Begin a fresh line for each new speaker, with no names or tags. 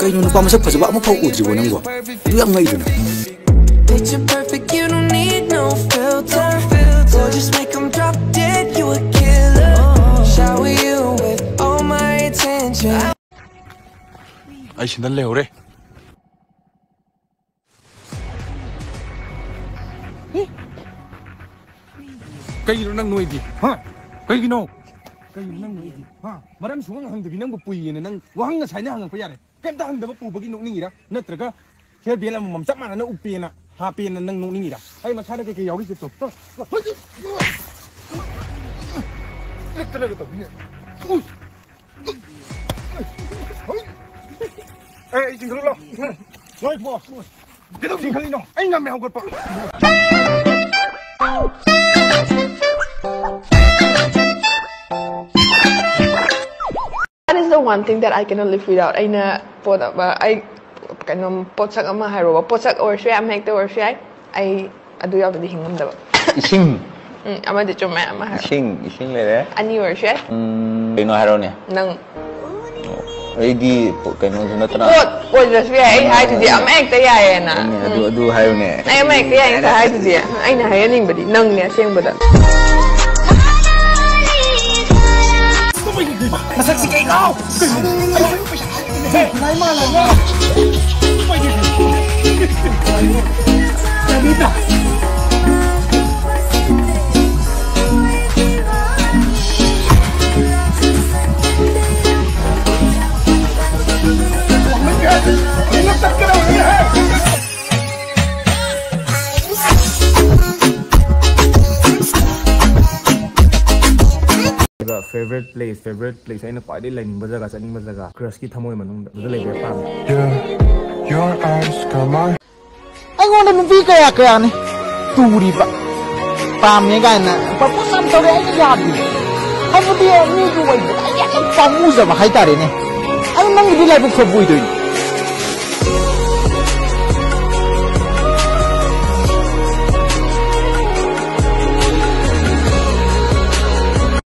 Kayaknya lupa masuk pas sebab mau uji bonang gua Itu yang gak itu nah
Picture perfect, you don't need no filter So just make them drop dead, you a killer Shower you with all my attention
아이씨 날래 오래 Kayu nang nuai di, ha? Kayu no, kayu nang nuai di, ha? Maram suang hang di binang bupui ini nang, wahang ngasai nang hang payare. ꯀꯩꯝꯇ ꯍꯪꯗꯕ ꯄꯨꯕꯒꯤ ꯅꯣꯛꯅꯤꯡꯉꯤꯔꯥ ꯅꯠꯇ꯭ꯔꯒ ꯍꯦꯌꯔ ꯕꯦꯜ ꯑꯃꯃꯝ ꯆꯞ ꯃꯥꯟꯅꯅ ꯎꯞꯄꯦꯅ ꯍꯥꯞꯄꯦꯅ ꯅꯪ ꯅꯣꯛꯅꯤꯡꯉꯤꯔꯥ ꯑꯩ ꯃꯁꯥꯗ ꯀꯩꯀꯩ ꯌꯥꯎꯔꯤ ꯆꯦꯞꯇꯣ ꯂꯦꯛꯇꯅꯒ ꯇꯧꯕꯤꯅꯦ ꯑꯦ ꯑꯩ ꯆꯤꯡꯈꯠꯂꯨ ꯂꯥꯎ ꯂꯣꯏ ꯄꯣ ꯀꯩꯗꯧ ꯆꯤꯡꯈꯠꯂꯤꯅꯣ ꯑꯩ ꯉꯝꯃꯦ ꯍꯧꯒꯠꯄ
the one thing that I cannot live without. ꯑꯩꯅ ꯄꯣꯠ ꯑꯃ ꯑꯩ ꯀꯩꯅꯣ ꯄꯣꯠꯁꯛ ꯑꯃ ꯍꯥꯏꯔꯣꯕ ꯄꯣꯠꯁꯛ ꯑꯣꯏꯔꯁꯨ ꯌꯥꯏ ꯑꯃ ꯍꯦꯛꯇ ꯑꯣꯏꯔꯁꯨ ꯌꯥꯏ ꯑꯩ ꯑꯗꯨ ꯌꯥꯎꯗꯗꯤ ꯍꯤꯡꯉꯝꯗꯕ
ꯏꯁꯤꯡ
ꯎꯝ ꯑꯃꯗꯤ ꯆꯨꯝꯃꯦ ꯑꯃ ꯍꯥꯏꯔꯣ
ꯏꯁꯤꯡ ꯏꯁꯤꯡ ꯂꯩꯔꯦ
ꯑꯅꯤ ꯑꯣꯏꯔꯁꯨ ꯌꯥꯏ
ꯎꯝ ꯀꯩꯅꯣ ꯍꯥꯏꯔꯣꯅꯦ
ꯅꯪ
ꯑꯩꯗꯤ ꯀꯩꯅꯣꯁꯨ ꯅꯠꯇꯅ
ꯄꯣꯠ ꯑꯣꯏꯗ꯭ꯔꯁꯨ ꯌꯥꯏ ꯑꯩ ꯍꯥꯏꯗꯨꯗꯤ ꯑꯃ ꯍꯦꯛꯇ ꯌꯥꯏꯌꯦꯅ
ꯑꯩꯅꯦ ꯑꯗꯨ ꯑꯗꯨ ꯍꯥꯏꯔꯣꯅꯦ
ꯑꯩ ꯑꯃ ꯍꯦꯛꯇ ꯌꯥꯏ ꯉꯁꯥꯏ ꯍꯥꯏꯗꯨꯗꯤ ꯑꯩꯅ ꯍꯥꯏꯍꯟꯅꯤꯡꯕꯗꯤ ꯅꯪꯅꯦ ꯑꯁꯦꯡꯕꯗ
No, no
está creyendo. favorite place favorite place. Aina khwaidai lainingba jaga chaningba jaga crush ki thamoi manungda duda lebe pam yeah
your eyes come on
aingonda nupi kaya kaya ni turi ba pam ne gaina pa pa sam tore aina yabi hamudi ni ju wai ba ya pamu jaba haitare ne ai nang di lai bu khobui doi